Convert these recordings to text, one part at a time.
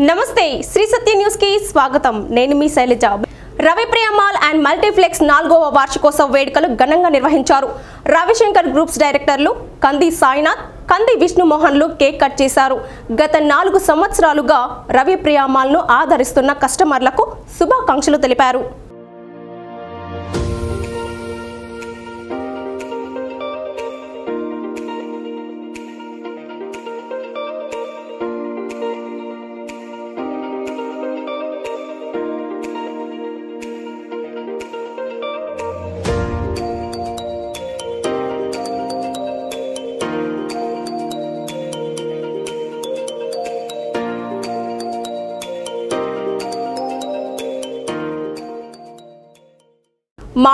నమస్తే శ్రీ సత్య న్యూస్కి స్వాగతం. నేను మీ Shailaja. Ravipriya mall and multiplex నాలుగవ వార్షికోత్సవ వేడుకలు ఘనంగా నిర్వహించారు. రవిశంకర్ గ్రూప్స్ డైరెక్టర్లు కంది సాయినాథ్ కంది విష్ణుమోహన్లు కేక్ కట్ చేశారు. గత నాలుగు సంవత్సరాలుగా రవిప్రియ మాల్ను ఆదరిస్తున్న కస్టమర్లకు శుభాకాంక్షలు తెలిపారు.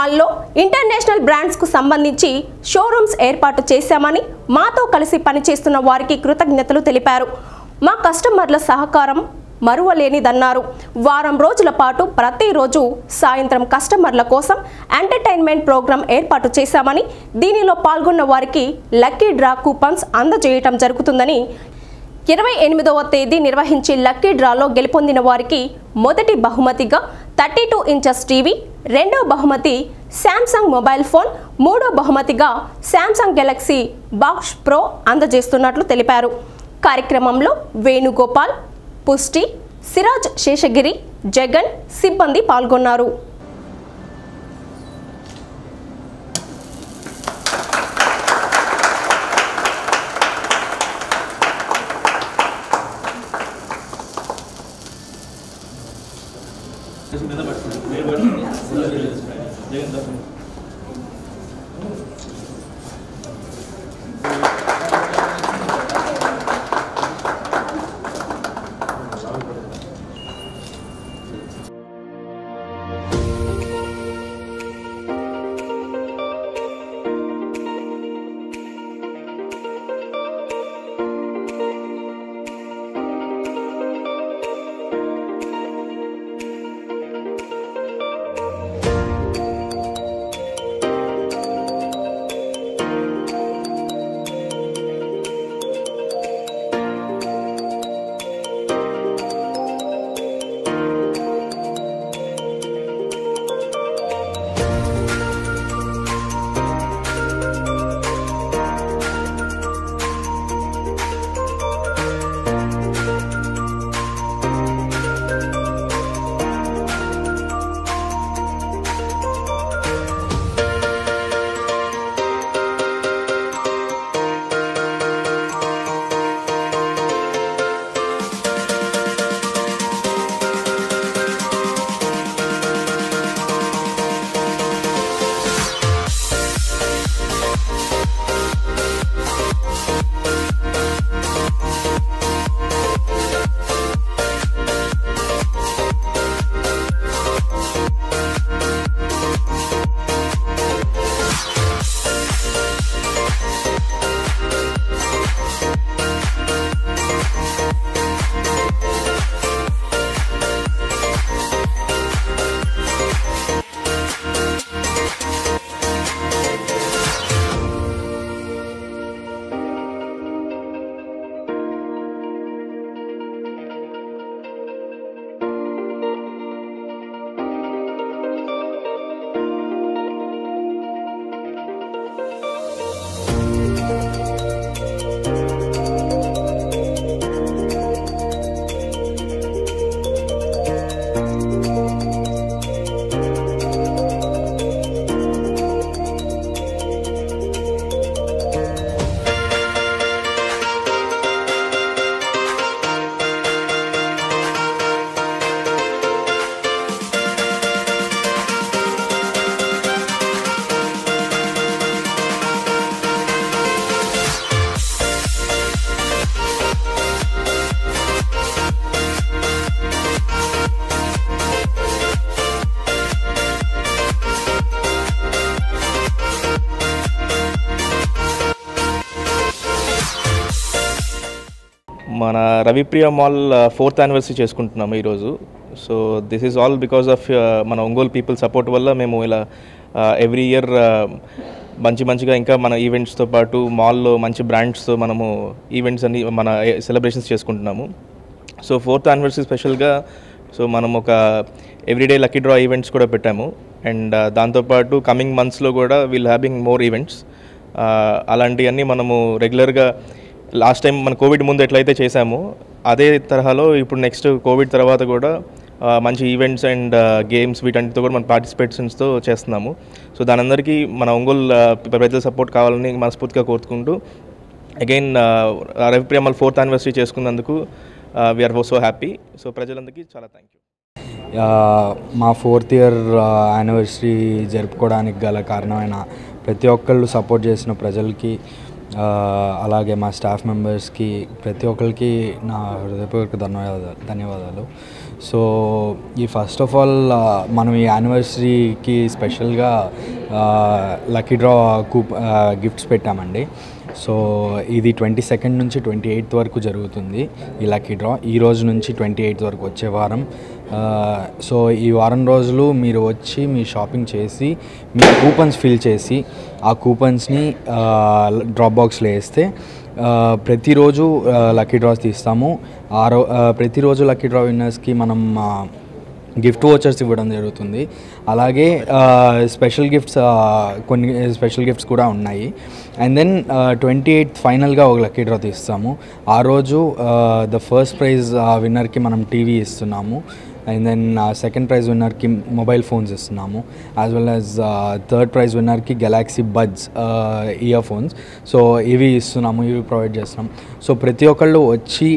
మాల్లో ఇంటర్నేషనల్ బ్రాండ్స్కు సంబంధించి షోరూమ్స్ ఏర్పాటు చేశామని మాతో కలిసి పనిచేస్తున్న వారికి కృతజ్ఞతలు తెలిపారు. మా కస్టమర్ల సహకారం మరువలేనిదన్నారు. వారం రోజుల పాటు ప్రతిరోజు సాయంత్రం కస్టమర్ల కోసం ఎంటర్టైన్మెంట్ ప్రోగ్రాం ఏర్పాటు చేశామని దీనిలో పాల్గొన్న వారికి లక్కీ డ్రా కూపన్స్ అందజేయటం జరుగుతుందని ఇరవై ఎనిమిదవ తేదీ నిర్వహించే లక్కీ డ్రాలో గెలుపొందిన వారికి మొదటి బహుమతిగా థర్టీ టూ ఇంచెస్ టీవీ రెండో బహుమతి శాంసంగ్ మొబైల్ ఫోన్ మూడో బహుమతిగా శాంసంగ్ గెలాక్సీ బాక్స్ ప్రో అందజేస్తున్నట్లు తెలిపారు. కార్యక్రమంలో వేణుగోపాల్ పుష్టి సిరాజ్ శేషగిరి జగన్ సిబ్బంది పాల్గొన్నారు. రవిప్రియ మాల్ ఫోర్త్ యానివర్సరీ చేసుకుంటున్నాము ఈరోజు. So this is all because of మన ఒంగోలు పీపుల్ సపోర్ట్ వల్ల మేము ఇలా ఎవ్రీ ఇయర్ మంచి మంచిగా ఇంకా మన ఈవెంట్స్తో పాటు మాల్లో మంచి బ్రాండ్స్తో మనము ఈవెంట్స్ అన్ని మన సెలబ్రేషన్స్ చేసుకుంటున్నాము. సో ఫోర్త్ యానివర్సరీ స్పెషల్గా సో మనం ఒక ఎవ్రీడే లక్కీ డ్రా ఈవెంట్స్ కూడా పెట్టాము. అండ్ దాంతోపాటు కమింగ్ మంత్స్లో కూడా వీల్ హ్యావింగ్ మోర్ ఈవెంట్స్ అలాంటివన్నీ మనము రెగ్యులర్గా లాస్ట్ టైం మన కోవిడ్ ముందు ఎట్లయితే చేశామో అదే తరహాలో ఇప్పుడు నెక్స్ట్ కోవిడ్ తర్వాత కూడా మంచి ఈవెంట్స్ అండ్ గేమ్స్ వీటన్నిటితో కూడా మన పార్టిసిపేషన్స్తో చేస్తున్నాము. సో దాని అందరికీ మన ఒంగోలు ప్రజల సపోర్ట్ కావాలని మనస్ఫూర్తిగా కోరుకుంటూ అగైన్ రవిప్రియమల్ ఫోర్త్ యానివర్సరీ చేసుకున్నందుకు వీఆర్ సో హ్యాపీ సో ప్రజలందరికీ చాలా థ్యాంక్ యూ మా ఫోర్త్ ఇయర్ యానివర్సరీ జరుపుకోవడానికి గల కారణమైన ప్రతి ఒక్కళ్ళు సపోర్ట్ చేసిన ప్రజలకి అలాగే మా స్టాఫ్ మెంబర్స్కి ప్రతి ఒక్కరికి నా హృదయపూర్వక ధన్యవాదాలు ధన్యవాదాలు. సో ఈ ఫస్ట్ ఆఫ్ ఆల్ మనం ఈ యానివర్సరీకి స్పెషల్గా లక్కీ డ్రా కూప్ గిఫ్ట్స్ పెట్టామండి. సో ఇది ట్వంటీ సెకండ్ నుంచి ట్వంటీ ఎయిత్ వరకు జరుగుతుంది ఈ లక్కీ డ్రా. ఈ రోజు నుంచి ట్వంటీ ఎయిత్ వరకు వచ్చే వారం. సో ఈ వారం రోజులు మీరు వచ్చి మీ షాపింగ్ చేసి మీ కూపన్స్ ఫిల్ చేసి ఆ కూపన్స్ని డ్రాప్ బాక్స్లో వేస్తే ప్రతిరోజు లక్కీ డ్రాస్ తీస్తాము. ఆ రో ప్రతిరోజు లక్కీ డ్రా విన్నర్స్కి మనం గిఫ్ట్ వోచర్స్ ఇవ్వడం జరుగుతుంది. అలాగే స్పెషల్ గిఫ్ట్స్ కొన్ని స్పెషల్ గిఫ్ట్స్ కూడా ఉన్నాయి. అండ్ దెన్ ట్వంటీ ఎయిత్ ఫైనల్గా ఒక లక్కీ డ్రా తీస్తాము. ఆ రోజు ద ఫస్ట్ ప్రైజ్ విన్నర్కి మనం టీవీ ఇస్తున్నాము. అండ్ దెన్ సెకండ్ ప్రైజ్ విన్నర్కి మొబైల్ ఫోన్స్ ఇస్తున్నాము. As well as third prize విన్నర్కి Galaxy buds earphones so ఇవి ఇస్తున్నాము ఇవి ప్రొవైడ్ చేస్తున్నాం సో ప్రతి ఒక్కళ్ళు వచ్చి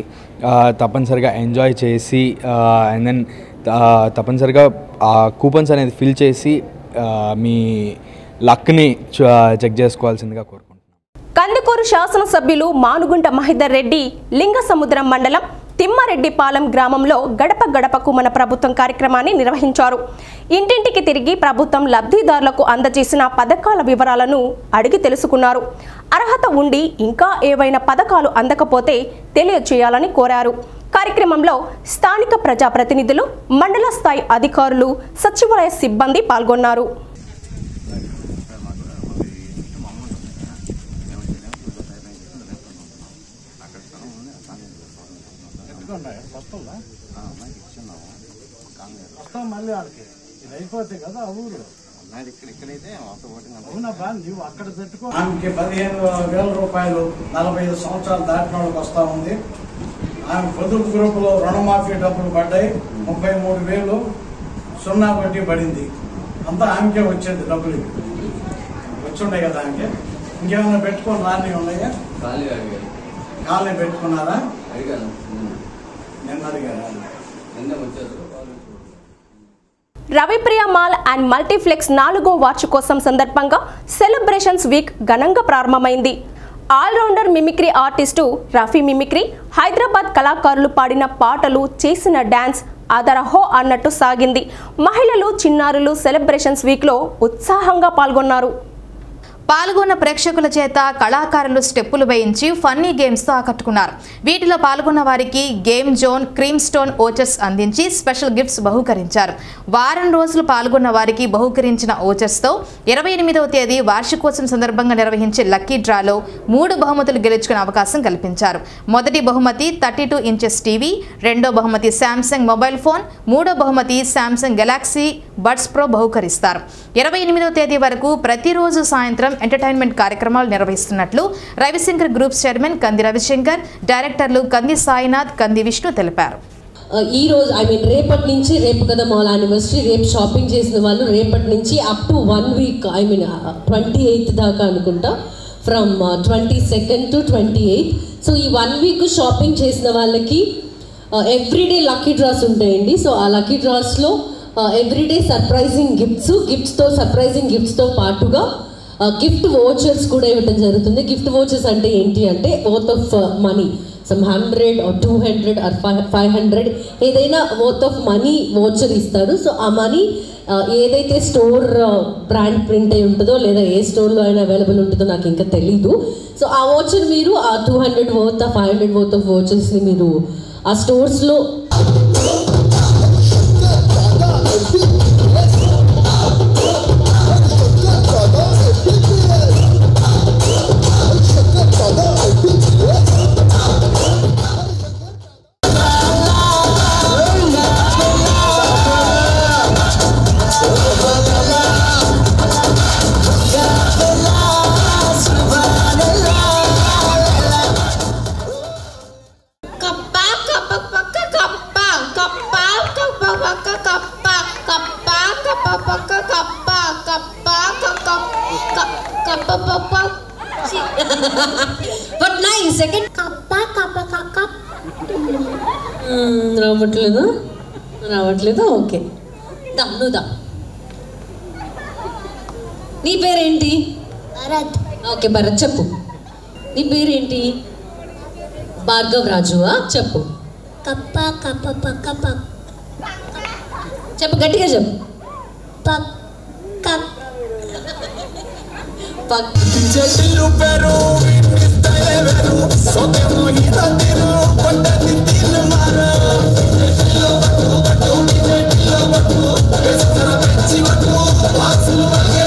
uh, తప్పనిసరిగా ఎంజాయ్ చేసి uh, అండ్ దెన్ uh, తప్పనిసరిగా ఆ కూపన్స్ అనేది ఫిల్ చేసి మీ లక్ని చెక్ చేసుకోవాల్సిందిగా కోరుకుంటున్నాను కందుకూరు శాసనసభ్యులు మానుగుంట మహిదర్ రెడ్డి లింగ సముద్రం మండలం తిమ్మారెడ్డిపాలెం గ్రామంలో గడప గడపకు మన ప్రభుత్వం కార్యక్రమాన్ని నిర్వహించారు. ఇంటింటికి తిరిగి ప్రభుత్వం లబ్ధిదారులకు అందజేసిన పథకాల వివరాలను అడిగి తెలుసుకున్నారు. అర్హత ఉండి ఇంకా ఏవైనా పథకాలు అందకపోతే తెలియజేయాలని కోరారు. కార్యక్రమంలో స్థానిక ప్రజాప్రతినిధులు మండల స్థాయి అధికారులు సచివాలయ సిబ్బంది పాల్గొన్నారు. వస్తాం మళ్ళీ ఆడికి. ఇది అయిపోతే కదా ఆ ఊరు. అవునబ్బా నువ్వు అక్కడ పెట్టుకో. ఆమెకి పదిహేను వేల రూపాయలు నలభై ఐదు సంవత్సరాలు దాటిన వాళ్ళకి వస్తా ఉంది. ఆమె పొదుపు గ్రూపులో రుణమాఫీ డబ్బులు పడ్డాయి. ముప్పై మూడు వేలు సున్నా వడ్డీ పడింది. అంతా ఆమెకే వచ్చేది డబ్బులు. వచ్చుండే కదా ఆమెకి ఇంకేమైనా పెట్టుకొని రాని ఉన్నాయా? కాలనీ పెట్టుకున్నారా? అడిగాను నిన్న అడిగారా నిన్న వచ్చారు వాళ్ళు చూడండి రవిప్రియ మాల్ అండ్ మల్టీప్లెక్స్ నాలుగో వార్షికోత్సవం సందర్భంగా సెలబ్రేషన్స్ వీక్ ఘనంగా ప్రారంభమైంది. Allrounder mimicry artist Rafi mimicry Hyderabad కళాకారులు పాడిన పాటలు చేసిన డ్యాన్స్ అదరహో అన్నట్టు సాగింది. మహిళలు చిన్నారులు సెలబ్రేషన్స్ వీక్లో ఉత్సాహంగా పాల్గొన్నారు. పాల్గొన్న ప్రేక్షకుల చేత కళాకారులు స్టెప్పులు వేయించి ఫన్నీ గేమ్స్తో ఆకట్టుకున్నారు. వీటిలో పాల్గొన్న వారికి game zone Cream Stone vouchers అందించి స్పెషల్ గిఫ్ట్స్ బహుకరించారు. వారం రోజులు పాల్గొన్న వారికి బహుకరించిన ఓచర్స్తో ఇరవై ఎనిమిదవ తేదీ వార్షికోత్సవం సందర్భంగా నిర్వహించే లక్కీ డ్రాలో మూడు బహుమతులు గెలుచుకునే అవకాశం కల్పించారు. మొదటి బహుమతి థర్టీ టూ ఇంచెస్ టీవీ రెండో బహుమతి శాంసంగ్ మొబైల్ ఫోన్ మూడో బహుమతి శాంసంగ్ గెలాక్సీ బడ్స్ ప్రో బహుకరిస్తారు. ఇరవై ఎనిమిదవ తేదీ వరకు ప్రతిరోజు సాయంత్రం ఎంటర్టైన్మెంట్ కార్యక్రమాలు నిర్వహిస్తున్నట్లు రవిశంకర్ గ్రూప్స్ చైర్మన్ కంది రవిశంకర్ డైరెక్టర్లు కంది సాయినాథ్ కంది విష్ణు తెలిపారు. ఈ రోజు ఐ మీన్ రేపటి నుంచి రేపు కదా మాల్ యానివర్సరీ రేపు షాపింగ్ చేసిన వాళ్ళు రేపటి నుంచి up to one week I mean twenty eighth దాకా అనుకుంటా from twenty second to twenty eighth so ఈ వన్ వీక్ షాపింగ్ చేసిన వాళ్ళకి ఎవ్రీడే లక్కీ డ్రాస్ ఉంటాయండి. సో ఆ లక్కీ డ్రాస్లో ఎవ్రీడే సర్ప్రైజింగ్ గిఫ్ట్స్ గిఫ్ట్స్తో సర్ప్రైజింగ్ గిఫ్ట్స్తో పాటుగా గిఫ్ట్ వోచర్స్ కూడా ఇవ్వడం జరుగుతుంది. గిఫ్ట్ వోచర్స్ అంటే ఏంటి అంటే worth of money some hundred or two hundred or five five hundred ఏదైనా వర్త్ ఆఫ్ మనీ వోచర్ ఇస్తారు సో ఆ మనీ uh, ఏదైతే స్టోర్ బ్రాండ్ ప్రింట్ అయి ఉంటుందో లేదా ఏ స్టోర్లో అయినా అవైలబుల్ ఉంటుందో నాకు ఇంకా తెలీదు. సో ఆ వోచర్ మీరు ఆ టూ హండ్రెడ్ వర్త్ ఆ ఫైవ్ హండ్రెడ్ వర్త్ ఆఫ్ వోచర్స్ని మీరు ఆ స్టోర్స్లో దా నువ్వు దా నీ పేరేంటి? భరత్. ఓకే భరత్ చెప్పు. నీ పేరేంటి? భార్గవ్ రాజువా చెప్పు. కప్ప కప్ప పక్క పక్క చెప్పు గట్టిగా చెప్పు. పక్క పక్ Let's go to the beach, we're going to the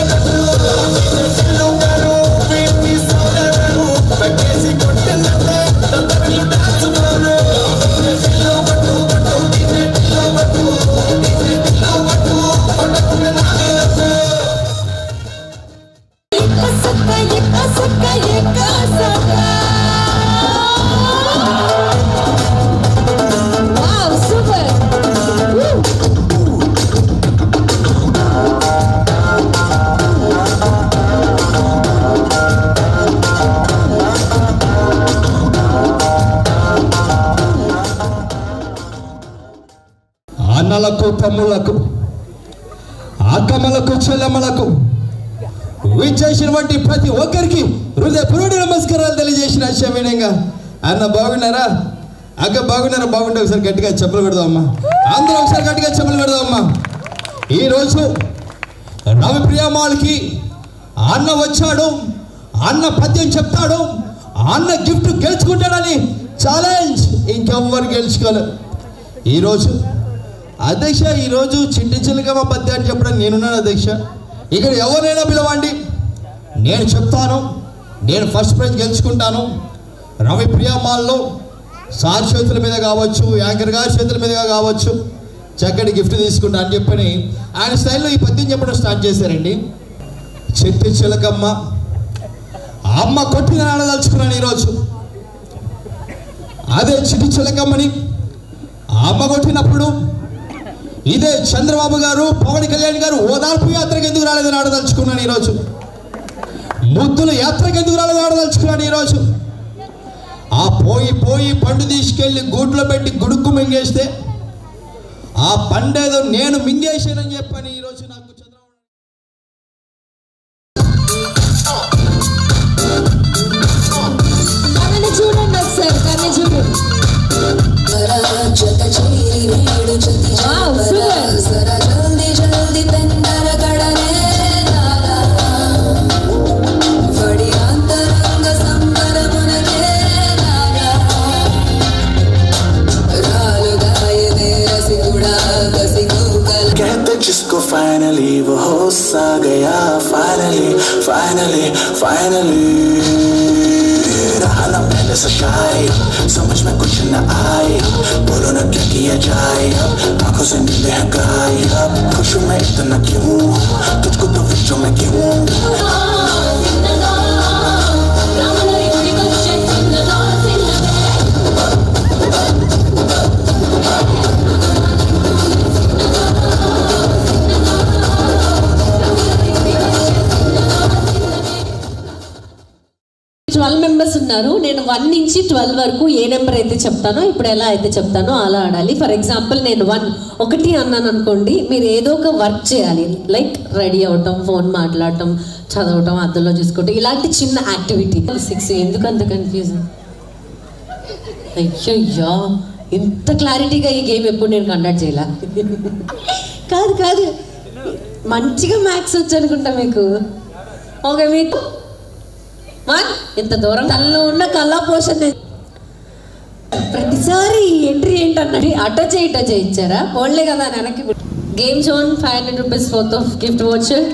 అక్కమ్మలకు విచ్చేసినటువంటి ప్రతి ఒక్కరికి హృదయపూర్వక నమస్కారాలు తెలియజేసిన అశ్వమీనంగా అన్న బాగున్నారా? అక్క బాగున్నారా? బాగుంటే ఒకసారి గట్టిగా చెప్పులు పెడదామమ్మా. అందరూ ఒకసారి గట్టిగా చెప్పులు పెడదామమ్మా. ఈరోజు రవిప్రియమాల్కి అన్న వచ్చాడు. అన్న పద్యం చెప్తాడు. అన్న గిఫ్ట్ గెలుచుకుంటాడని ఛాలెంజ్ ఇంకెవ్వరు గెలుచుకోలేదు ఈరోజు అధ్యక్ష ఈరోజు చిట్టి చిలకమ్మ పద్యాన్ని చెప్పడం నేనున్నాను అధ్యక్ష. ఇక్కడ ఎవరైనా పిలవండి. నేను చెప్తాను. నేను ఫస్ట్ ప్రైజ్ గెలుచుకుంటాను. రవి ప్రియామాల్లో సార్ చేతుల మీద కావచ్చు యాంకర్ గారి చేతుల మీద కావచ్చు చక్కటి గిఫ్ట్ తీసుకుంటా అని చెప్పని ఆయన స్టైల్లో ఈ పద్యం చెప్పడం స్టార్ట్ చేశారండి. చిట్టి చిలకమ్మ అమ్మ కొట్టిన ఆడదలుచుకున్నాను ఈరోజు. అదే చిట్టి చిలకమ్మని అమ్మ కొట్టినప్పుడు ఇదే చంద్రబాబు గారు పవన్ కళ్యాణ్ గారు ఓదార్పు యాత్రకు ఎందుకు రాలేదని ఆడదలుచుకున్నాను ఈరోజు. ముద్దుల యాత్రకు ఎందుకు రాలేదని ఆడదలుచుకున్నాను ఈరోజు. ఆ పోయి పోయి పండు తీసుకెళ్ళి గూట్లో పెట్టి గుడుక్కు మింగేస్తే ఆ పండేదో నేను మింగేసానని చెప్పని ఈరోజు నాకు చూడండి ఒకసారి చూడండి जिसको फाइनली वो हो सा गया फाइनली फाइनली फाइनली रहा ना से समझ में कुछ न आए। बोलो न क्या किया जाए। आँखों से नींद है गायब खुश में मैं इतना क्यों? तुझको तो विचों में क्यों ట్వెల్వ్ మెంబర్స్ ఉన్నారు. నేను వన్ నుంచి ట్వెల్వ్ వరకు ఏ నెంబర్ అయితే చెప్తానో ఇప్పుడు ఎలా అయితే చెప్తానో అలా ఆడాలి. ఫర్ ఎగ్జాంపుల్ నేను వన్ ఒకటి అన్నాను అనుకోండి మీరు ఏదో ఒక వర్క్ చేయాలి. లైక్ రెడీ అవటం ఫోన్ మాట్లాడటం చదవటం అద్దంలో చూసుకోవటం ఇలాంటి చిన్న యాక్టివిటీ. సిక్స్ ఎందుకు అంత కన్ఫ్యూజన్ అయ్యో ఇంత క్లారిటీగా ఈ గేమ్ ఎప్పుడు నేను కండక్ట్ చేయాల? కాదు కాదు. మంచిగా మ్యాథ్స్ వచ్చు అనుకుంటా మీకు. ఓకే మీకు ఇంత దూరం? తనలో ఉన్న కళా పోషణ. ప్రతిసారి ఎంట్రీ ఏంటన్నది అటో చేయి ఇటో చేయించారా ఓన్లే కదా వెనక్కి game zone five hundred rupees worth of gift voucher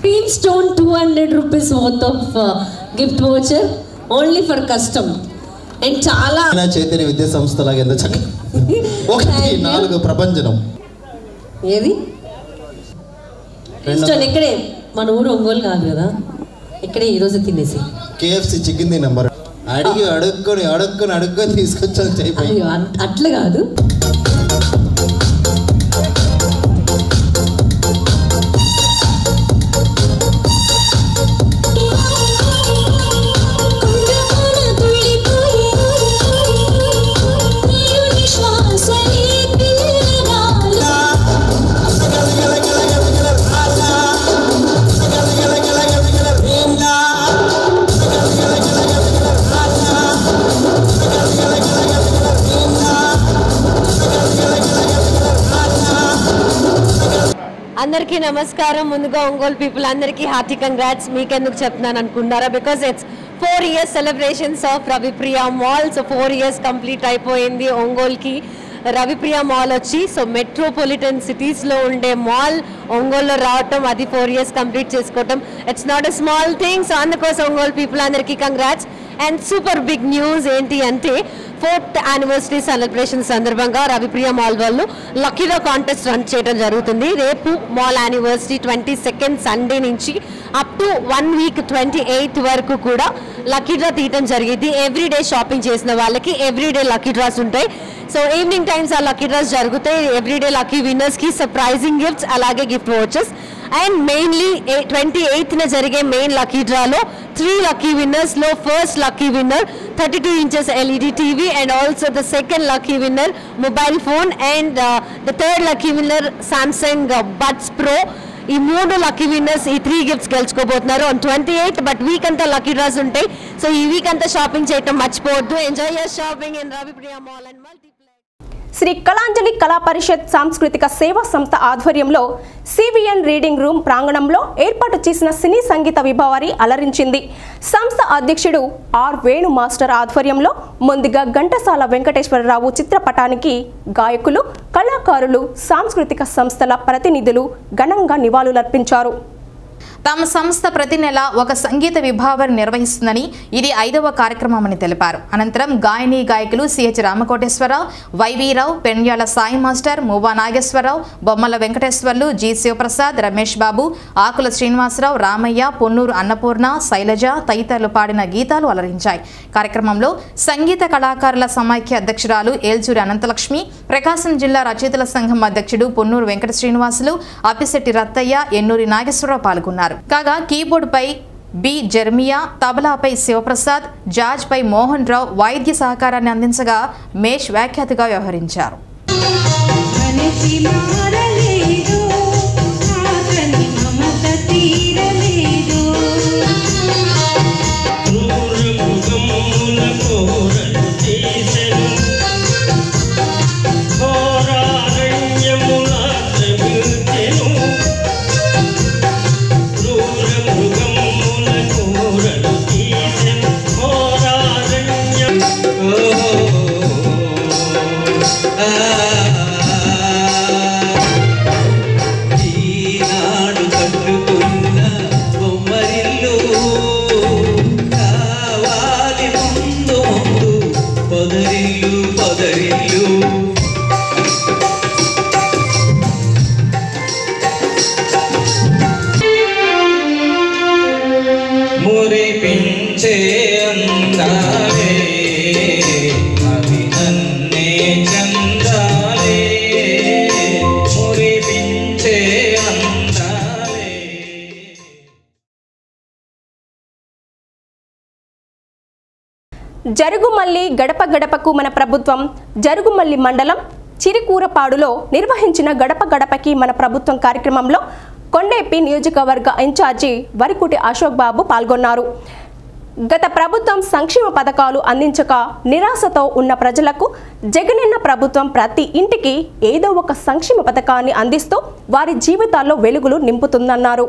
Cream Stone two hundred rupees worth of gift voucher only for custom and చాలా చైతన్య విద్యా ఎంత చక్కగా. ఒకటి Thank you. నాలుగు ప్రభంజనం. ఏది? స్టోన్ ఇక్కడే. మన ఊరు ఒంగోలు కాదు కదా. ఇక్కడే ఈరోజు తినేసి. కేఎఫ్సి చికెన్ నెంబర్ అడిగి అడుక్కొని అడుక్కొని అడుక్కొని తీసుకొచ్చాను అన్- అట్లా కాదు. అందరికీ నమస్కారం. ముందుగా ఒంగోలు పీపుల్ అందరికీ హార్టీ కంగ్రాట్స్ మీకెందుకు చెప్తున్నాను అనుకుంటారా because it's four years celebrations of Ravipriya mall so four years complete అయిపోయింది ఒంగోల్కి. రవిప్రియ మాల్ వచ్చి సో మెట్రోపాలిటన్ సిటీస్లో ఉండే మాల్ ఒంగోలులో రావటం అది ఫోర్ ఇయర్స్ కంప్లీట్ చేసుకోవటం. It's not a small thing so అందుకోసం ఒంగోలు పీపుల్ అందరికీ congrats and super big news ఏంటి అంటే ఫోర్త్ యానివర్సరీ సెలబ్రేషన్ సందర్భంగా రవిప్రియ మాల్ వాళ్ళు లక్కీలో కాంటెస్ట్ రన్ చేయడం జరుగుతుంది. రేపు mall anniversary twenty second Sunday నుంచి up to one week twenty eighth వరకు కూడా లక్కీ డ్రా తీయటం జరిగింది. ఎవ్రీ డే షాపింగ్ చేసిన వాళ్ళకి ఎవ్రీ డే లక్కీ డ్రాస్ ఉంటాయి. సో ఈవినింగ్ టైమ్స్ ఆ లక్కీ డ్రాస్ జరుగుతాయి. ఎవ్రీ డే లక్కీ విన్నర్స్కి సర్ప్రైజింగ్ గిఫ్ట్స్ అలాగే gift watches and mainly twenty ఎయిత్న జరిగే మెయిన్ లక్కీ డ్రాలో three lucky విన్నర్స్లో first lucky winner thirty two inches LED TV and also the second lucky winner mobile phone and the third lucky winner Samsung buds pro ఈ మూడు lucky winners ఈ three gifts గెలుచుకోబోతున్నారు. On twenty eighth but week అంతా lucky dross ఉంటాయి. So ఈ week అంతా shopping చేయటం మర్చిపోవద్దు. Enjoy your shopping in Ravipriya mall and mall Sri Kalanjali Kala Parishad సాంస్కృతిక సేవా సంస్థ ఆధ్వర్యంలో సివిఎన్ రీడింగ్ రూమ్ ప్రాంగణంలో ఏర్పాటు చేసిన సినీ సంగీత విభావారి అలరించింది. సంస్థ అధ్యక్షుడు ఆర్ వేణు మాస్టర్ ఆధ్వర్యంలో ముందుగా ఘంటసాల వెంకటేశ్వరరావు చిత్రపటానికి గాయకులు కళాకారులు సాంస్కృతిక సంస్థల ప్రతినిధులు ఘనంగా నివాళులర్పించారు. తమ సంస్థ ప్రతి నెల ఒక సంగీత విభావం నిర్వహిస్తుందని ఇది ఐదవ కార్యక్రమమని తెలిపారు. అనంతరం గాయని గాయకులు CH Ramakoteswararao YV Rao Penyala Sai master Muvva Nageswararao Bommala Venkateswarlu G Sivaprasad Ramesh Babu Akula Srinivasarao Ramayya Ponnuru Annapurna Sailaja తదితరులు పాడిన గీతాలు అలరించాయి. కార్యక్రమంలో సంగీత కళాకారుల సమాఖ్య అధ్యక్షురాలు ఏల్చూరి అనంతలక్ష్మి ప్రకాశం జిల్లా రచయితల సంఘం అధ్యక్షుడు పొన్నూరు వెంకట శ్రీనివాసులు అప్పిశెట్టి రత్తయ్య ఎన్నూరి నాగేశ్వరరావు పాల్గొన్నారు. కాగా కీబోర్డుపై బి జర్మియా తబలాపై శివప్రసాద్ జార్జ్పై మోహన్ రావు వైద్య సహకారాన్ని అందించగా మేష్ వ్యాఖ్యాతగా వ్యవహరించారు. జరుగుమల్లి గడప గడపకు మన ప్రభుత్వం జరుగుమల్లి మండలం చిరికూరపాడులో నిర్వహించిన గడప గడపకి మన ప్రభుత్వం కార్యక్రమంలో కొండేపి నియోజకవర్గ ఇన్ఛార్జి వరికుటి అశోక్ బాబు పాల్గొన్నారు. గత ప్రభుత్వం సంక్షేమ పథకాలు అందించక నిరాశతో ఉన్న ప్రజలకు జగనన్న ప్రభుత్వం ప్రతి ఇంటికి ఏదో ఒక సంక్షేమ పథకాన్ని అందిస్తూ వారి జీవితాల్లో వెలుగులు నింపుతుందన్నారు.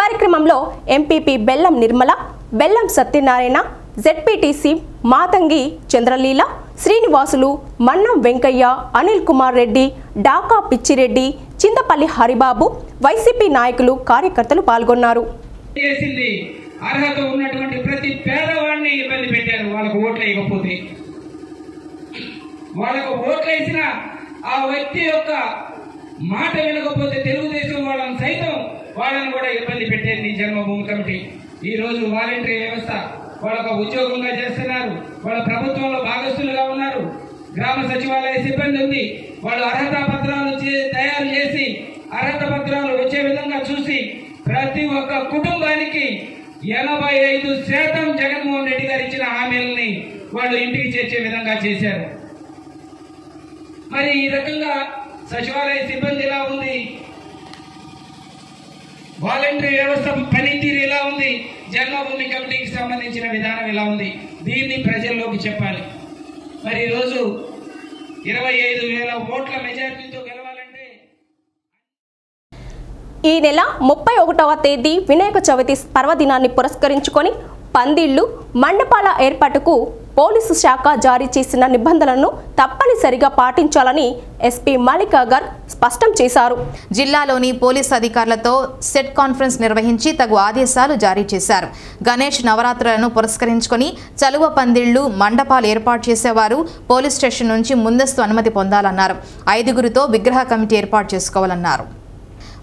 కార్యక్రమంలో MPP Bellam Nirmala Bellam Satyanarayana ZPTC Matangi Chandraleela Srinivasulu Mannam Venkaiah Anil Kumar Reddy Daka Pichireddy Chintapalli Haribabu YCP నాయకులు కార్యకర్తలు పాల్గొన్నారు. అర్హత ఉన్నటువంటి ప్రతి పేదవాడిని ఇబ్బంది పెట్టారు. వాళ్ళకు ఓట్లు వేయకపోతే. వాళ్ళకు ఓట్లు వేసిన ఆ వ్యక్తి యొక్క మాట వినకపోతే తెలుగుదేశం వాళ్ళని సైతం వాళ్ళని కూడా ఇబ్బంది పెట్టేది జన్మభూమి కమిటీ. ఈ రోజు వాలంటరీ వ్యవస్థ వాళ్ళొక ఉద్యోగంగా చేస్తున్నారు. వాళ్ళ ప్రభుత్వంలో భాగస్తులుగా ఉన్నారు. గ్రామ సచివాలయ సిబ్బంది ఉంది. వాళ్ళు అర్హత పత్రాలు చే- తయారు చేసి అర్హత పత్రాలు వచ్చే విధంగా చూసి ప్రతి ఒక్క కుటుంబానికి ఎనభై ఐదు శాతం జగన్మోహన్ రెడ్డి గారు ఇచ్చిన హామీలని వాళ్ళు ఇంటికి చేర్చే విధంగా చేశారు. మరి ఈ రకంగా సచివాలయ సిబ్బంది ఎలా ఉంది? వాలంటరీ వ్యవస్థ పనితీరు ఎలా ఉంది? జన్మభూమి కమిటీకి సంబంధించిన విధానం ఇలా ఉంది? దీన్ని ప్రజల్లోకి చెప్పాలి. మరి ఈరోజు ఇరవై ఐదు వేల ఓట్ల మెజార్టీతో గెలవాలంటే ఈ నెల ముప్పై ఒకటవ తేదీ వినాయక చవితి పర్వదినాన్ని పురస్కరించుకొని పందిళ్ళు మండపాల ఏర్పాటుకు పోలీసు శాఖ జారీ చేసిన నిబంధనలను తప్పనిసరిగా పాటించాలని ఎస్పీ మల్లికా స్పష్టం చేశారు. జిల్లాలోని పోలీస్ అధికారులతో సెట్ కాన్ఫరెన్స్ నిర్వహించి తగు ఆదేశాలు జారీ చేశారు. గణేష్ నవరాత్రులను పురస్కరించుకొని చలువ పందిళ్ళు మండపాలు ఏర్పాటు చేసేవారు పోలీస్ స్టేషన్ నుంచి ముందస్తు అనుమతి పొందాలన్నారు. ఐదుగురితో విగ్రహ కమిటీ ఏర్పాటు చేసుకోవాలన్నారు.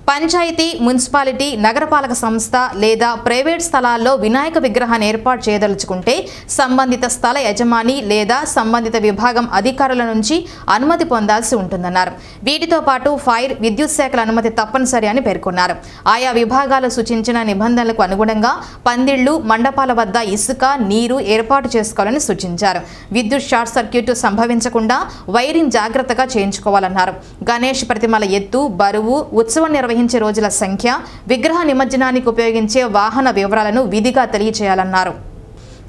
పంచాయతీ మున్సిపాలిటీ నగరపాలక సంస్థ లేదా ప్రైవేట్ స్థలాల్లో వినాయక విగ్రహాన్ని ఏర్పాటు చేయదలుచుకుంటే సంబంధిత స్థల యజమాని లేదా సంబంధిత విభాగం అధికారుల నుంచి అనుమతి పొందాల్సి ఉంటుందన్నారు. వీటితో పాటు ఫైర్ విద్యుత్ శాఖల అనుమతి తప్పనిసరి అని పేర్కొన్నారు. ఆయా విభాగాలు సూచించిన నిబంధనలకు అనుగుణంగా పందిళ్ళు మండపాల వద్ద ఇసుక నీరు ఏర్పాటు చేసుకోవాలని సూచించారు. విద్యుత్ షార్ట్ సర్క్యూట్ సంభవించకుండా వైరింగ్ జాగ్రత్తగా చేయించుకోవాలన్నారు. గణేష్ ప్రతిమల ఎత్తు బరువు ఉత్సవం నిర్వహించే రోజుల సంఖ్య విగ్రహ నిమజ్జనానికి ఉపయోగించే వాహన వివరాలను విధిగా తెలియచేయాలన్నారు.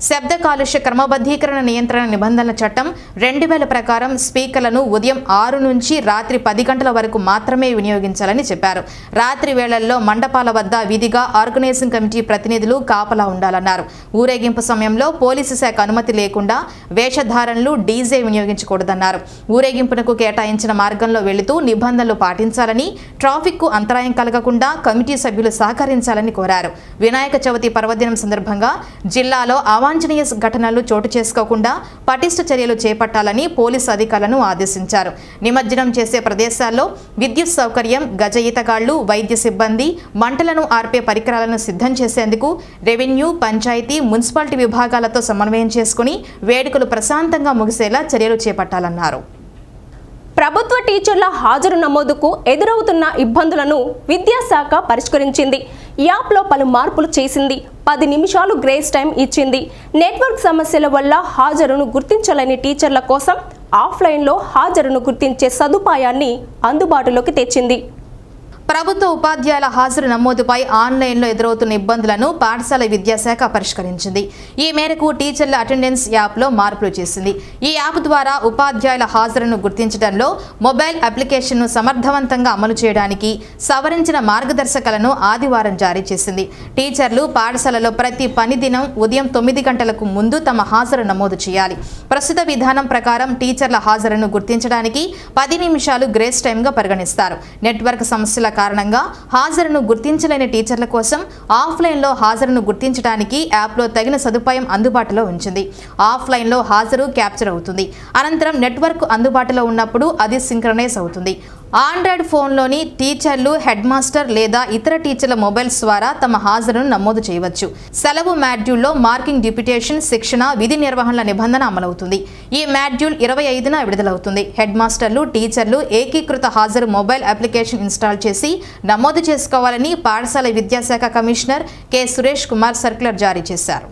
శబ్ద కాలుష్య క్రమబద్ధీకరణ నియంత్రణ నిబంధనల చట్టం రెండు వేల ప్రకారం స్పీకర్లను ఉదయం ఆరు నుంచి రాత్రి పది గంటల వరకు మాత్రమే వినియోగించాలని చెప్పారు. రాత్రి వేళల్లో మండపాల వద్ద విధిగా ఆర్గనైజింగ్ కమిటీ ప్రతినిధులు కాపలా ఉండాలన్నారు. ఊరేగింపు సమయంలో పోలీసు శాఖ అనుమతి లేకుండా వేషధారణలు డీజే వినియోగించకూడదన్నారు. ఊరేగింపునకు కేటాయించిన మార్గంలో వెళుతూ నిబంధనలు పాటించాలని ట్రాఫిక్కు అంతరాయం కలగకుండా కమిటీ సభ్యులు సహకరించాలని కోరారు. వినాయక చవితి పర్వదినం సందర్భంగా జిల్లాలో అవాంఛనీయ ఘటనలు చోటు చేసుకోకుండా పటిష్ట చర్యలు చేపట్టాలని పోలీసు అధికారులను ఆదేశించారు. నిమజ్జనం చేసే ప్రదేశాల్లో విద్యుత్ సౌకర్యం గజ ఈతగాళ్ళు వైద్య సిబ్బంది మంటలను ఆర్పే పరికరాలను సిద్ధం చేసేందుకు రెవెన్యూ పంచాయతీ మున్సిపాలిటీ విభాగాలతో సమన్వయం చేసుకుని వేడుకలు ప్రశాంతంగా ముగిసేలా చర్యలు చేపట్టాలన్నారు. ప్రభుత్వ టీచర్ల హాజరు నమోదుకు ఎదురవుతున్న ఇబ్బందులను విద్యాశాఖ పరిష్కరించింది. యాప్లో పలు మార్పులు చేసింది. పది నిమిషాలు గ్రేస్ టైం ఇచ్చింది. నెట్వర్క్ సమస్యల వల్ల హాజరును గుర్తించలేని టీచర్ల కోసం ఆఫ్లైన్లో హాజరును గుర్తించే సదుపాయాన్ని అందుబాటులోకి తెచ్చింది. ప్రభుత్వ ఉపాధ్యాయుల హాజరు నమోదుపై ఆన్లైన్లో ఎదురవుతున్న ఇబ్బందులను పాఠశాల విద్యాశాఖ పరిష్కరించింది. ఈ మేరకు టీచర్ల అటెండెన్స్ యాప్లో మార్పులు చేసింది. ఈ యాప్ ద్వారా ఉపాధ్యాయుల హాజరును గుర్తించడంలో మొబైల్ అప్లికేషన్ను సమర్థవంతంగా అమలు చేయడానికి సవరించిన మార్గదర్శకాలను ఆదివారం జారీ చేసింది. టీచర్లు పాఠశాలలో ప్రతి పని దినం ఉదయం తొమ్మిది గంటలకు ముందు తమ హాజరు నమోదు చేయాలి. ప్రస్తుత విధానం ప్రకారం టీచర్ల హాజరును గుర్తించడానికి పది నిమిషాలు గ్రేస్ టైంగా పరిగణిస్తారు. నెట్వర్క్ సమస్యల కారణంగా హాజరును గుర్తించలేని టీచర్ల కోసం ఆఫ్లైన్లో హాజరును గుర్తించడానికి యాప్లో తగిన సదుపాయం అందుబాటులో ఉంచింది. ఆఫ్లైన్లో హాజరు క్యాప్చర్ అవుతుంది. అనంతరం నెట్వర్క్ అందుబాటులో ఉన్నప్పుడు అది సింక్రనైజ్ అవుతుంది. ఆండ్రాయిడ్ ఫోన్లోని టీచర్లు హెడ్ మాస్టర్ లేదా ఇతర టీచర్ల మొబైల్స్ ద్వారా తమ హాజరును నమోదు చేయవచ్చు. సెలవు మాడ్యూల్లో మార్కింగ్ డిప్యుటేషన్ శిక్షణ విధి నిర్వహణల నిబంధన అమలవుతుంది. ఈ మాడ్యూల్ ఇరవై ఐదున విడుదలవుతుంది. హెడ్ మాస్టర్లు టీచర్లు ఏకీకృత హాజరు మొబైల్ అప్లికేషన్ ఇన్స్టాల్ చేసి నమోదు చేసుకోవాలని పాఠశాల విద్యాశాఖ commissioner K. Suresh Kumar circular జారీ చేశారు.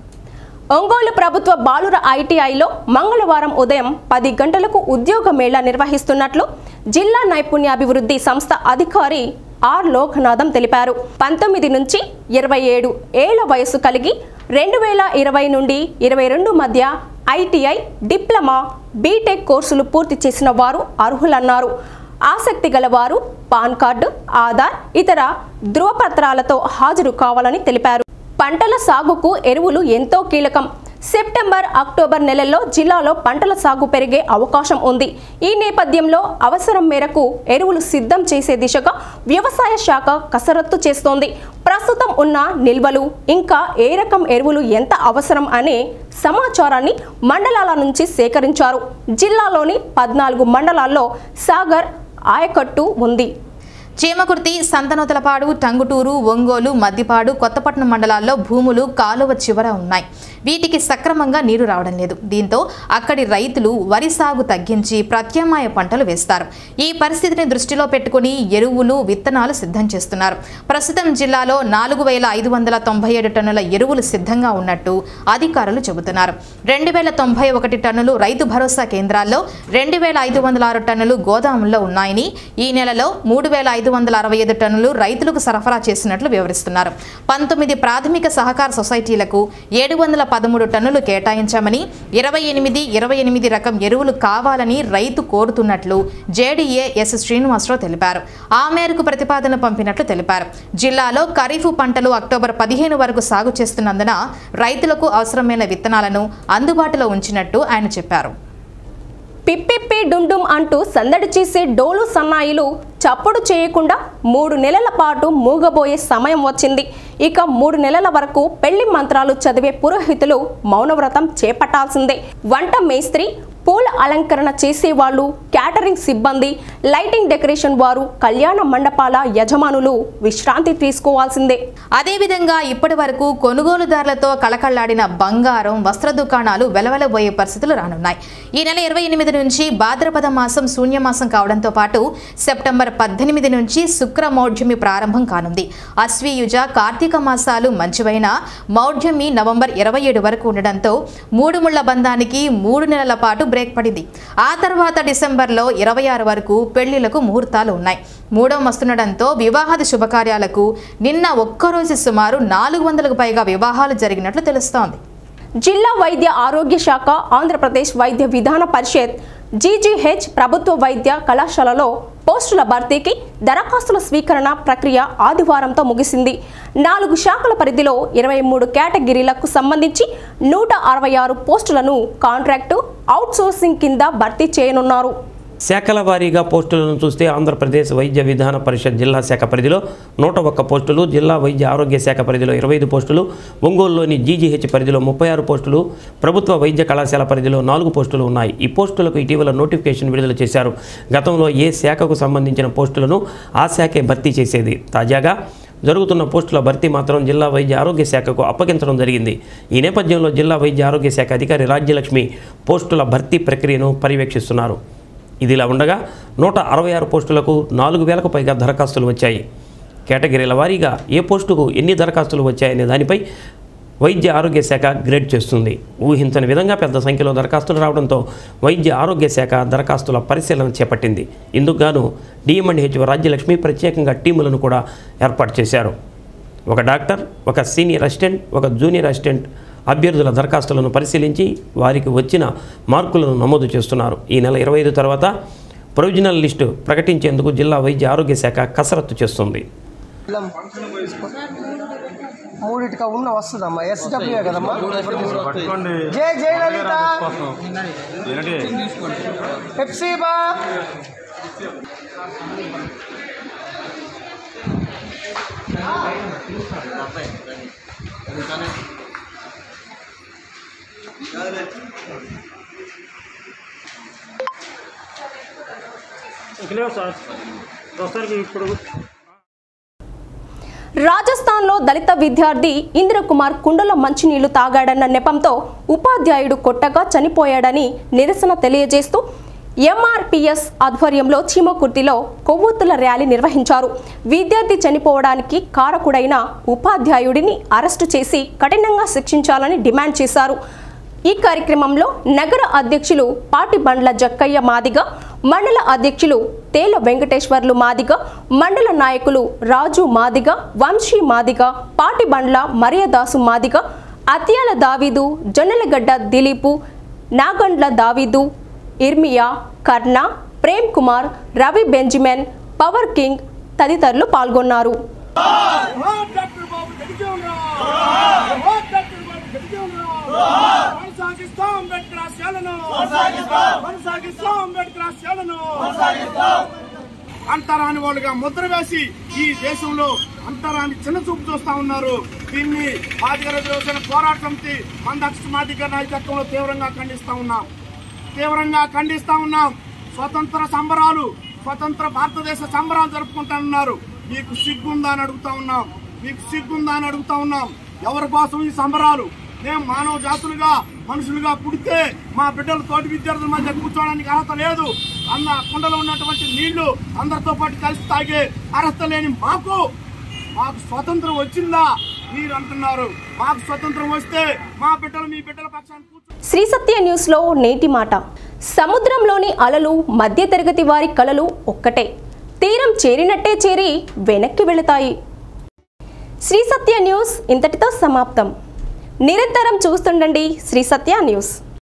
ఒంగోలు ప్రభుత్వ బాలుర ఐటీఐలో మంగళవారం ఉదయం పది గంటలకు ఉద్యోగ మేళా నిర్వహిస్తున్నట్లు జిల్లా నైపుణ్యాభివృద్ధి సంస్థ అధికారి ఆర్ లోకనాథం తెలిపారు. పంతొమ్మిది నుంచి ఇరవై ఏడు ఏళ్ళ వయసు కలిగి రెండు వేల ఇరవై నుండి ఇరవై రెండు మధ్య ఐటీఐ డిప్లొమా బీటెక్ కోర్సులు పూర్తి చేసిన వారు అర్హులన్నారు. ఆసక్తి గలవారు పాన్ కార్డు ఆధార్ ఇతర ధృవపత్రాలతో హాజరు కావాలని తెలిపారు. పంటల సాగుకు ఎరువులు ఎంతో కీలకం. సెప్టెంబర్ అక్టోబర్ నెలల్లో జిల్లాలో పంటల సాగు పెరిగే అవకాశం ఉంది. ఈ నేపథ్యంలో అవసరం మేరకు ఎరువులు సిద్ధం చేసే దిశగా వ్యవసాయ శాఖ కసరత్తు చేస్తోంది. ప్రస్తుతం ఉన్న నిల్వలు ఇంకా ఏ రకం ఎరువులు ఎంత అవసరం అనే సమాచారాన్ని మండలాల నుంచి సేకరించారు. జిల్లాలోని పద్నాలుగు మండలాల్లో సాగర్ ఆయకట్టు ఉంది. చీమకుర్తి సంతనూతలపాడు టంగుటూరు ఒంగోలు మద్దిపాడు కొత్తపట్నం మండలాల్లో భూములు కాలువ చివర ఉన్నాయి. వీటికి సక్రమంగా నీరు రావడం లేదు. దీంతో అక్కడి రైతులు వరి సాగు తగ్గించి ప్రత్యామ్నాయ పంటలు వేస్తారు. ఈ పరిస్థితిని దృష్టిలో పెట్టుకుని ఎరువులు విత్తనాలు సిద్ధం చేస్తున్నారు. ప్రస్తుతం జిల్లాలో నాలుగు వేల ఐదు వందల తొంభై ఏడు టన్నుల ఎరువులు సిద్ధంగా ఉన్నట్టు అధికారులు చెబుతున్నారు. రెండు వేల తొంభై ఒకటి టన్నులు రైతు భరోసా కేంద్రాల్లో రెండు వేల ఐదు వందల ఆరు టన్నులు గోదాముల్లో ఉన్నాయని ఈ నెలలో మూడు వేల ఐదు ఐదు వందల అరవై ఐదు టన్నులు రైతులకు సరఫరా చేసినట్లు వివరిస్తున్నారు. పంతొమ్మిది ప్రాథమిక సహకార సొసైటీలకు ఏడు వందల పదమూడు టన్నులు కేటాయించామని ఇరవై ఎనిమిది ఇరవై ఎనిమిది రకం ఎరువులు కావాలని రైతు కోరుతున్నట్లు జేడీఏ ఎస్ శ్రీనివాసరావు తెలిపారు. ఆ మేరకు ప్రతిపాదన పంపినట్లు తెలిపారు. జిల్లాలో ఖరీఫ్ పంటలు అక్టోబర్ పదిహేను వరకు సాగు చేస్తున్నందున రైతులకు అవసరమైన విత్తనాలను అందుబాటులో ఉంచినట్టు ఆయన చెప్పారు. పిప్పిప్పి డుండుం అంటూ సందడి చేసే డోలు సన్నాయిలు చప్పుడు చేయకుండా మూడు నెలల పాటు మూగబోయే సమయం వచ్చింది. ఇక మూడు నెలల వరకు పెళ్ళి మంత్రాలు చదివే పురోహితులు మౌనవ్రతం చేపట్టాల్సిందే. వంట మేస్త్రి పూల అలంకరణ చేసేవాళ్ళు క్యాటరింగ్ సిబ్బంది లైటింగ్ డెకరేషన్ వారు కళ్యాణ మండపాల యజమానులు విశ్రాంతి తీసుకోవాల్సిందే. అదేవిధంగా ఇప్పటి వరకు కొనుగోలుదారులతో కళకళ్ళాడిన బంగారం వస్త్ర దుకాణాలు వెలవెలబోయే పరిస్థితులు రానున్నాయి. ఈ నెల ఇరవై ఎనిమిది నుంచి భాద్రపద మాసం శూన్యమాసం కావడంతో పాటు సెప్టెంబర్ పద్దెనిమిది నుంచి శుక్ర మౌఢ్యమి ప్రారంభం కానుంది. అశ్వీయుజ కార్తీక మాసాలు మంచివైన మౌఢ్యమి నవంబర్ ఇరవై ఏడు వరకు ఉండడంతో మూడు ముళ్ళ బంధానికి మూడు నెలల పాటు బ్రేక్ పడింది. ఆ తర్వాత డిసెంబర్లో ఇరవై ఆరు వరకు పెళ్ళిలకు ముహూర్తాలు ఉన్నాయి. మూడవ మస్తుండడంతో వివాహాది శుభకార్యాలకు నిన్న ఒక్కరోజు సుమారు నాలుగు వందలకు పైగా వివాహాలు జరిగినట్లు తెలుస్తోంది. జిల్లా వైద్య ఆరోగ్య శాఖ ఆంధ్రప్రదేశ్ వైద్య విధాన పరిషత్ జీజీహెచ్ ప్రభుత్వ వైద్య కళాశాలలో పోస్టుల భర్తీకి దరఖాస్తుల స్వీకరణ ప్రక్రియ ఆదివారంతో ముగిసింది. నాలుగు శాఖల పరిధిలో ఇరవై మూడు కేటగిరీలకు సంబంధించి నూట అరవై ఆరు పోస్టులను కాంట్రాక్టు అవుట్సోర్సింగ్ కింద భర్తీ చేయనున్నారు. శాఖల వారీగా పోస్టులను చూస్తే ఆంధ్రప్రదేశ్ వైద్య విధాన పరిషత్ జిల్లా శాఖ పరిధిలో నూట ఒక్క పోస్టులు జిల్లా వైద్య ఆరోగ్య శాఖ పరిధిలో ఇరవై ఐదు పోస్టులు ఒంగోలులోని జీజీహెచ్ పరిధిలో ముప్పై ఆరు పోస్టులు ప్రభుత్వ వైద్య కళాశాల పరిధిలో నాలుగు పోస్టులు ఉన్నాయి. ఈ పోస్టులకు ఇటీవల నోటిఫికేషన్ విడుదల చేశారు. గతంలో ఏ శాఖకు సంబంధించిన పోస్టులను ఆ శాఖే భర్తీ చేసేది. తాజాగా జరుగుతున్న పోస్టుల భర్తీ మాత్రం జిల్లా వైద్య ఆరోగ్య శాఖకు అప్పగించడం జరిగింది. ఈ నేపథ్యంలో జిల్లా వైద్య ఆరోగ్య శాఖ అధికారి రాజ్యలక్ష్మి పోస్టుల భర్తీ ప్రక్రియను పర్యవేక్షిస్తున్నారు. ఇదిలా ఉండగా నూట అరవై ఆరు పోస్టులకు నాలుగు వేలకు పైగా దరఖాస్తులు వచ్చాయి. కేటగిరీల వారీగా ఏ పోస్టుకు ఎన్ని దరఖాస్తులు వచ్చాయనే దానిపై వైద్య ఆరోగ్య శాఖ గ్రేడ్ చేస్తుంది. ఊహించని విధంగా పెద్ద సంఖ్యలో దరఖాస్తులు రావడంతో వైద్య ఆరోగ్య శాఖ దరఖాస్తుల పరిశీలన చేపట్టింది. ఇందుకు గాను డిఎంఎండ్హెచ్ రాజ్యలక్ష్మి ప్రత్యేకంగా టీములను కూడా ఏర్పాటు చేశారు. ఒక డాక్టర్ ఒక సీనియర్ అసిస్టెంట్ ఒక జూనియర్ అసిస్టెంట్ అభ్యర్థుల దరఖాస్తులను పరిశీలించి వారికి వచ్చిన మార్కులను నమోదు చేస్తున్నారు. ఈ నెల ఇరవై ఐదు తర్వాత ప్రొవిజనల్ లిస్టు ప్రకటించేందుకు జిల్లా వైద్య ఆరోగ్య శాఖ కసరత్తు చేస్తుంది. మూడిటిగా ఉన్న వస్తుందమ్మా. ఎస్డబ్ల్యూ కదమ్మా. జై జై లలిత పెప్సీబా రాజస్థాన్లో దళిత విద్యార్థి ఇంద్రకుమార్ కుండలో మంచినీళ్ళు తాగాడన్న నెపంతో ఉపాధ్యాయుడు కొట్టగా చనిపోయాడని నిరసన తెలియజేస్తూ ఎంఆర్పిఎస్ ఆధ్వర్యంలో చీమకుర్తిలో కొవ్వొత్తుల ర్యాలీ నిర్వహించారు. విద్యార్థి చనిపోవడానికి కారకుడైన ఉపాధ్యాయుడిని అరెస్టు చేసి కఠినంగా శిక్షించాలని డిమాండ్ చేశారు. ఈ కార్యక్రమంలో నగర అధ్యక్షులు పాటి బండ్ల జక్కయ్య మాదిగ మండల అధ్యక్షులు తేల వెంకటేశ్వర్లు మాదిగ మండల నాయకులు రాజు మాదిగ వంశీ మాదిగ పాటి బండ్ల మరియదాసు మాదిగ అత్యాల దావీదు Jonnalagadda Dilip Nagandla David Irmiya Karna Prem Kumar Ravi Benjamin power king తదితరులు పాల్గొన్నారు. కొనసాగిస్తాం అంబేద్కర్ ఆశయాలను. కొనసాగిస్తాం. అంబేద్కర్ ఆశయాలను. అంతరాని వాళ్ళుగా ముద్ర వేసి ఈ దేశంలో అంతరాన్ని చిన్న చూపు చూస్తా ఉన్నారు. దీన్ని బాధిక రిజర్వేషన్ పోరాట సమితి మందక్ష మాదిక నాయకత్వంలో తీవ్రంగా ఖండిస్తా ఉన్నాం. తీవ్రంగా ఖండిస్తా ఉన్నాం. స్వతంత్ర సంబరాలు స్వతంత్ర భారతదేశ సంబరాలు జరుపుకుంటా ఉన్నారు మీకు సిగ్గుందా అని అడుగుతా ఉన్నాం. మీకు సిగ్గుందా అని అడుగుతా ఉన్నాం. ఎవరి కోసం ఈ సంబరాలు? మేము మానవ జాతులుగా మనుషులుగా పుడితే మా బిడ్డలు తోటి విద్యార్థుల మధ్య కూర్చోవడానికి అర్హత లేదు. అన్న కుండలో ఉన్నటువంటి నీళ్ళు అందరితో పాటు కలిసి తాగే అర్హత లేని మాకు మాకు స్వతంత్రం వచ్చిందా మీరు అంటున్నారు. మాకు స్వతంత్రం వస్తే మా బిడ్డలు మీ బిడ్డల పక్షాన్ని శ్రీ సత్య న్యూస్లో నేటి మాట. సముద్రంలోని అలలు మధ్యతరగతి వారి కలలు ఒక్కటే. తీరం చేరినట్టే చేరి వెనక్కి వెళతాయి. శ్రీ సత్య న్యూస్ ఇంతటితో సమాప్తం. నిరంతరం చూస్తుండండి శ్రీ సత్య న్యూస్.